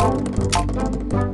Música